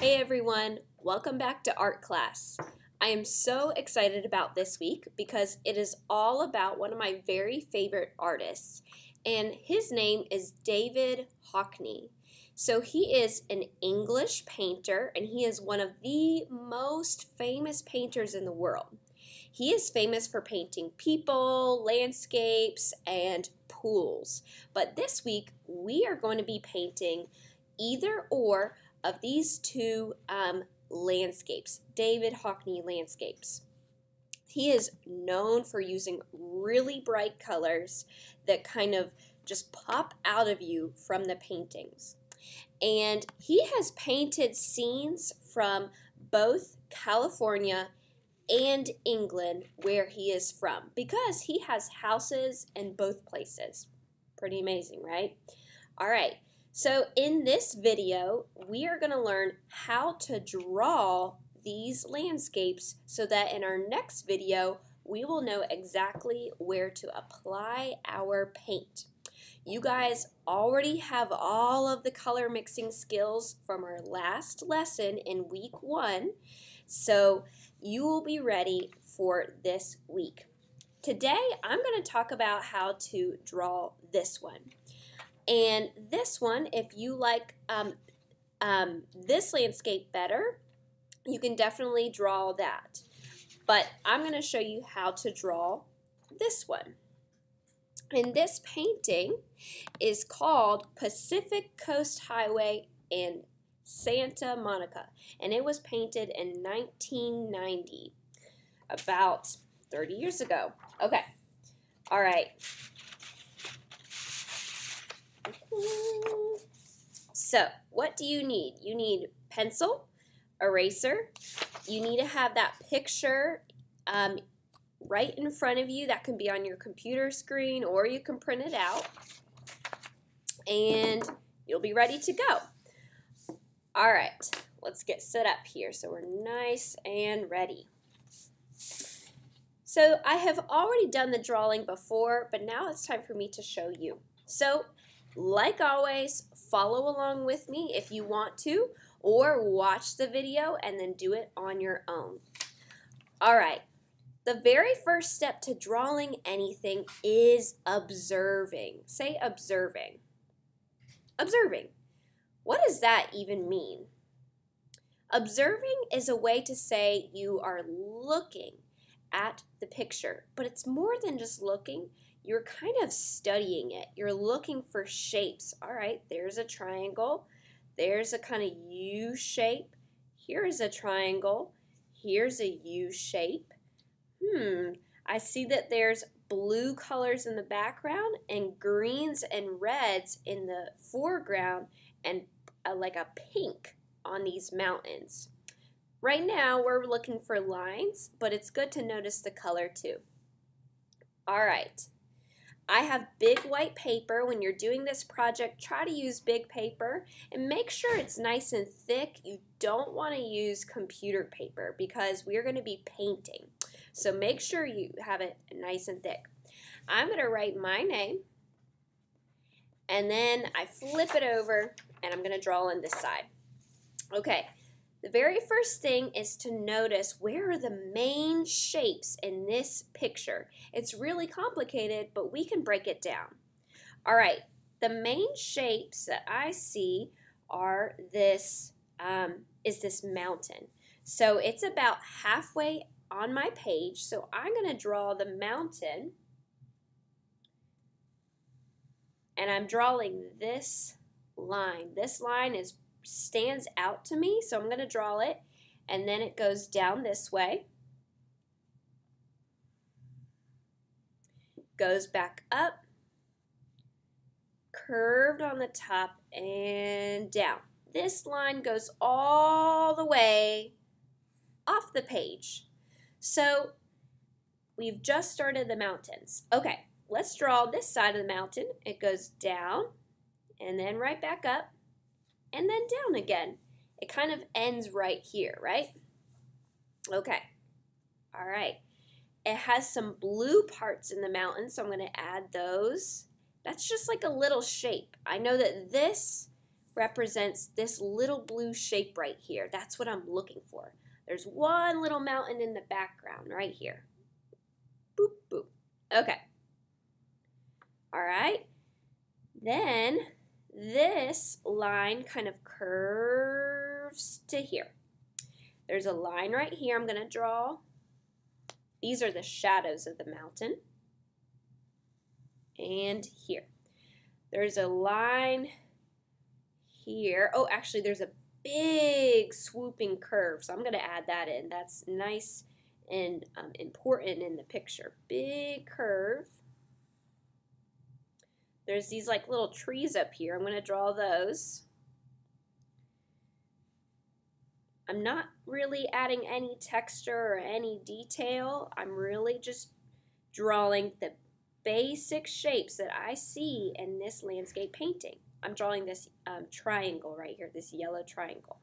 Hey everyone, welcome back to art class. I am so excited about this week because it is all about one of my very favorite artists, and his name is David Hockney. So he is an English painter and he is one of the most famous painters in the world. He is famous for painting people, landscapes, and pools. But this week we are going to be painting either or of these two um, landscapes, David Hockney landscapes. He is known for using really bright colors that kind of just pop out of you from the paintings. And he has painted scenes from both California and England, where he is from, because he has houses in both places. Pretty amazing, right? All right, so in this video, we are going to learn how to draw these landscapes so that in our next video, we will know exactly where to apply our paint. You guys already have all of the color mixing skills from our last lesson in week one, so you will be ready for this week. Today, I'm going to talk about how to draw this one. And this one, if you like um, um, this landscape better, you can definitely draw that. But I'm going to show you how to draw this one. And this painting is called Pacific Coast Highway in Santa Monica. And it was painted in 1990, about 30 years ago. Okay. All right. So, what do you need? You need pencil, eraser. You need to have that picture um, right in front of you. That can be on your computer screen or you can print it out. And you'll be ready to go. All right, let's get set up here so we're nice and ready. So I have already done the drawing before, but now it's time for me to show you. So like always, follow along with me if you want to, or watch the video and then do it on your own. All right, the very first step to drawing anything is observing. Say observing. Observing. What does that even mean? Observing is a way to say you are looking at the picture, but it's more than just looking you're kind of studying it. You're looking for shapes. All right, there's a triangle. There's a kind of U shape. Here is a triangle. Here's a U shape. Hmm, I see that there's blue colors in the background and greens and reds in the foreground and uh, like a pink on these mountains. Right now we're looking for lines, but it's good to notice the color too. All right. I have big white paper. When you're doing this project, try to use big paper and make sure it's nice and thick. You don't want to use computer paper because we're going to be painting. So make sure you have it nice and thick. I'm going to write my name and then I flip it over and I'm going to draw on this side. Okay, the very first thing is to notice where are the main shapes in this picture. It's really complicated, but we can break it down. All right, the main shapes that I see are this, um, is this mountain. So it's about halfway on my page, so I'm going to draw the mountain, and I'm drawing this line. This line is stands out to me, so I'm going to draw it, and then it goes down this way, goes back up, curved on the top, and down. This line goes all the way off the page. So we've just started the mountains. Okay, let's draw this side of the mountain. It goes down and then right back up and then down again. It kind of ends right here, right? Okay. All right. It has some blue parts in the mountain, so I'm going to add those. That's just like a little shape. I know that this represents this little blue shape right here. That's what I'm looking for. There's one little mountain in the background right here. Boop, boop. Okay. All right. Then this line kind of curves to here. There's a line right here I'm going to draw. These are the shadows of the mountain. And here. There's a line here. Oh, actually, there's a big swooping curve. So I'm going to add that in. That's nice and um, important in the picture. Big curve. There's these like little trees up here. I'm going to draw those. I'm not really adding any texture or any detail. I'm really just drawing the basic shapes that I see in this landscape painting. I'm drawing this um, triangle right here, this yellow triangle.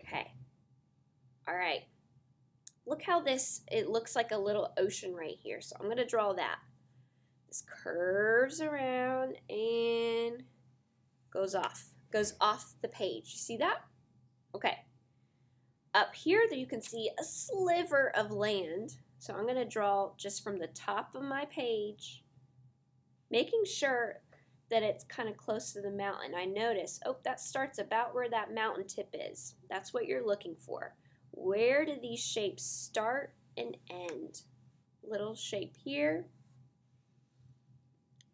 Okay. All right. Look how this, it looks like a little ocean right here. So I'm going to draw that. Curves around and goes off. Goes off the page. You see that? Okay. Up here you can see a sliver of land. So I'm going to draw just from the top of my page, making sure that it's kind of close to the mountain. I notice, oh, that starts about where that mountain tip is. That's what you're looking for. Where do these shapes start and end? Little shape here.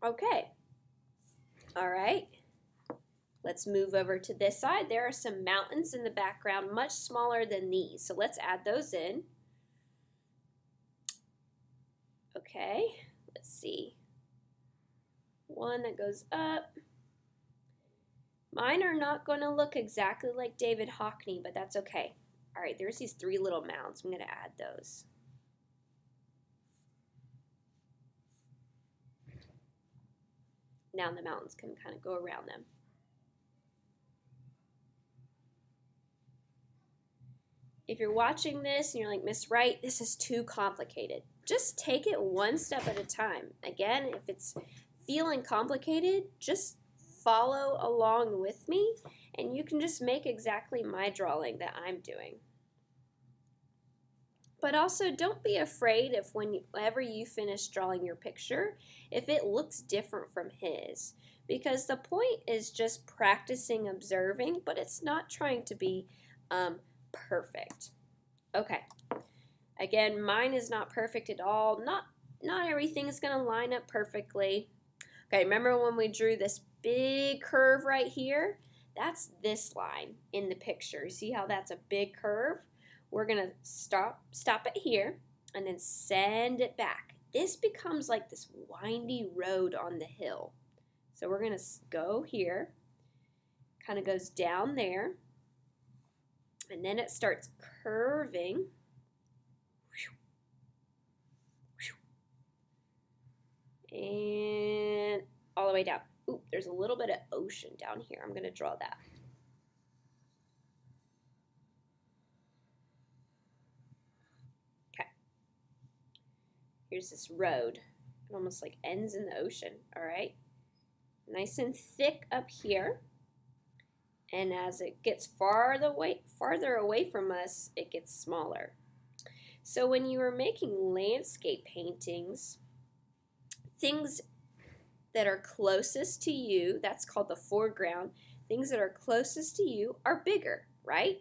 Okay. All right. Let's move over to this side. There are some mountains in the background, much smaller than these. So let's add those in. Okay, let's see one that goes up. Mine are not going to look exactly like David Hockney, but that's okay. All right, there's these three little mounds. I'm going to add those. Now the mountains can kind of go around them. If you're watching this and you're like, Miss Wright, this is too complicated, just take it one step at a time. Again, if it's feeling complicated, just follow along with me and you can just make exactly my drawing that I'm doing. But also don't be afraid if whenever you finish drawing your picture, if it looks different from his. Because the point is just practicing observing, but it's not trying to be um, perfect. Okay. Again, mine is not perfect at all. Not not everything is going to line up perfectly. Okay, remember when we drew this big curve right here? That's this line in the picture. You see how that's a big curve? We're to stop, stop it here and then send it back. This becomes like this windy road on the hill. So we're to go here, kind of goes down there, and then it starts curving. And all the way down. Ooh, there's a little bit of ocean down here. I'm to draw that. Okay. Here's this road. It almost like ends in the ocean, all right? Nice and thick up here. And as it gets farther away, farther away from us, it gets smaller. So when you are making landscape paintings, things that are closest to you, that's called the foreground, things that are closest to you are bigger, right?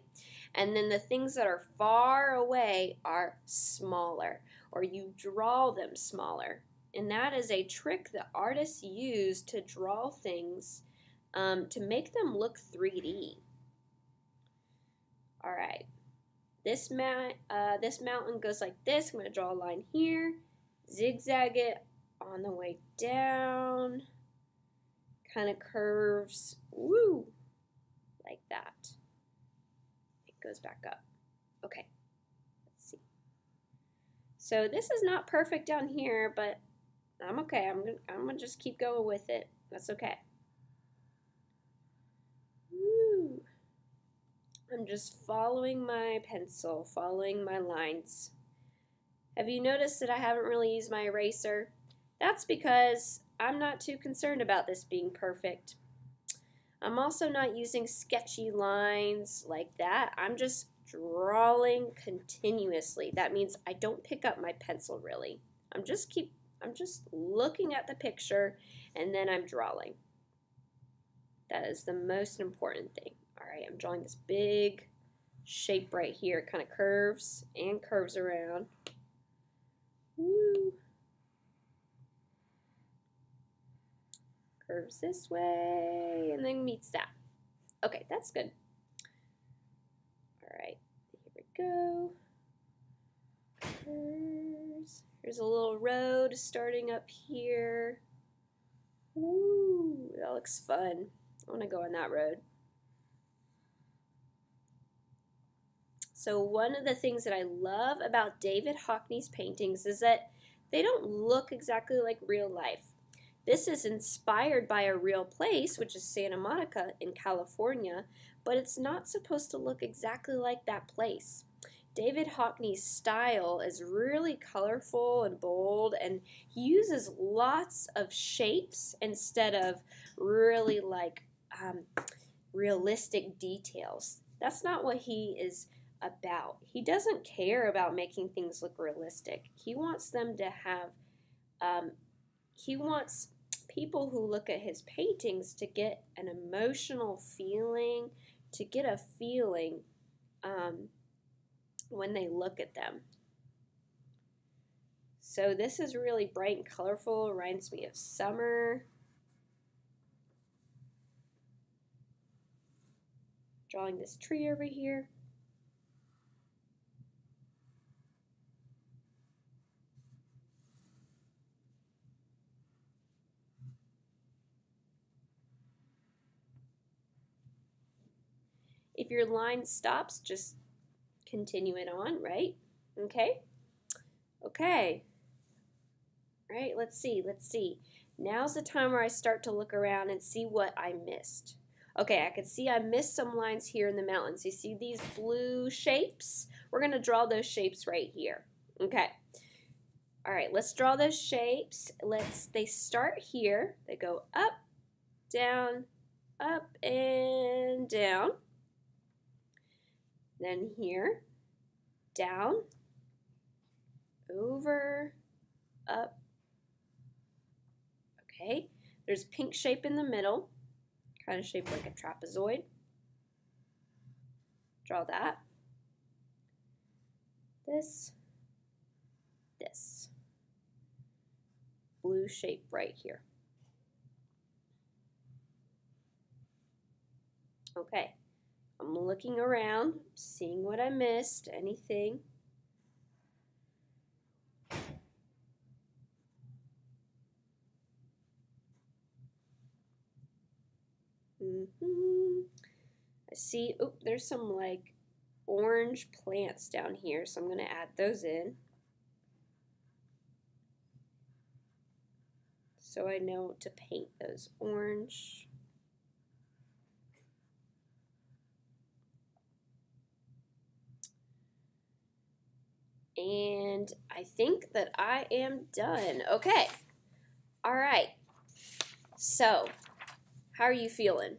And then the things that are far away are smaller, or you draw them smaller. And that is a trick that artists use to draw things um, to make them look 3D. All right, this, ma- uh, this mountain goes like this. I'm going to draw a line here, zigzag it on the way down, kind of curves, woo, like that. It goes back up. Okay. So this is not perfect down here, but I'm okay. I'm gonna, I'm gonna just keep going with it. That's okay. Woo. I'm just following my pencil, following my lines. Have you noticed that I haven't really used my eraser? That's because I'm not too concerned about this being perfect. I'm also not using sketchy lines like that. I'm just drawing continuously. That means I don't pick up my pencil really. I'm just keep I'm just looking at the picture and then I'm drawing. That is the most important thing. All right, I'm drawing this big shape right here. It kind of curves and curves around. Woo. Curves this way and then meets that. Okay, that's good. All right, here we go. There's a little road starting up here. Ooh, that looks fun. I want to go on that road. So one of the things that I love about David Hockney's paintings is that they don't look exactly like real life. This is inspired by a real place, which is Santa Monica in California, but it's not supposed to look exactly like that place. David Hockney's style is really colorful and bold, and he uses lots of shapes instead of really like um, realistic details. That's not what he is about. He doesn't care about making things look realistic. He wants them to have, um, he wants people who look at his paintings to get an emotional feeling, to get a feeling um, when they look at them. So this is really bright and colorful, reminds me of summer. Drawing this tree over here. If your line stops, just continue it on, right? Okay? Okay. All right, let's see, let's see. Now's the time where I start to look around and see what I missed. Okay, I can see I missed some lines here in the mountains. You see these blue shapes? We're going to draw those shapes right here. Okay. All right, let's draw those shapes. Let's, they start here. They go up, down, up, and down. Then here, down, over, up. Okay, there's pink shape in the middle, kind of shaped like a trapezoid. Draw that. This, this. Blue shape right here. Okay, I'm looking around, seeing what I missed, anything. Mm -hmm. I see, oh, there's some like orange plants down here, so I'm going to add those in. So I know to paint those orange. And I think that I am done. Okay. All right. So, how are you feeling?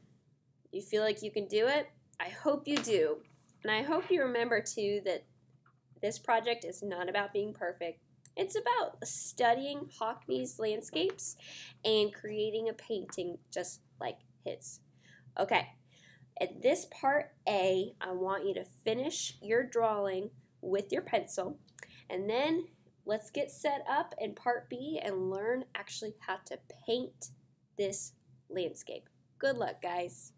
You feel like you can do it? I hope you do. And I hope you remember too that this project is not about being perfect. It's about studying Hockney's landscapes and creating a painting just like his. Okay, at this part A, I want you to finish your drawing with your pencil. And then let's get set up in part B and learn actually how to paint this landscape. Good luck, guys.